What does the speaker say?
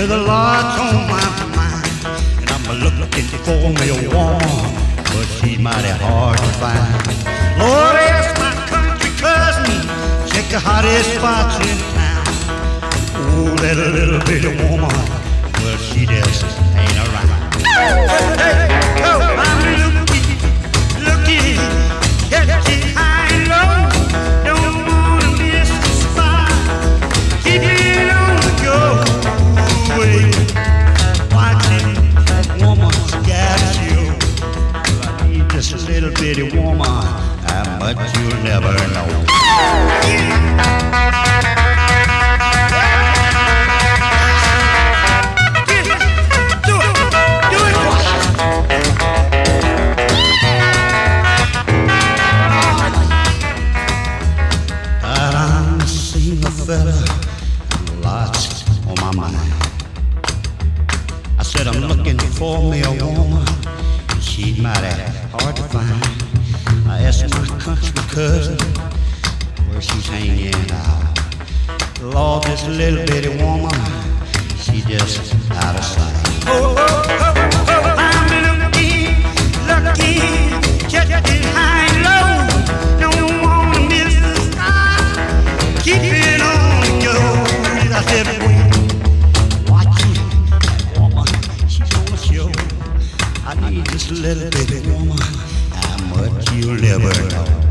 with a lot on my mind. And I'm looking for me a woman, but she's mighty hard to find. Lord, ask my country cousin, check the hottest spots in town. Oh, that little bitty woman, well, she just little woman, how much you'll never know. I'm seeing a fella, lots on my mind. I said I'm looking for me a woman, she's mighty hard to find. I asked my country cousin where she's hanging out. Lord, this little bitty woman, she just out of sight. Oh, oh, oh, oh, I'm looking, looking, getting high low. Don't wanna miss the sky. Keep it on the go. I said, wait, watching that woman, she's on the show. I need this little baby woman. How much you'll never know.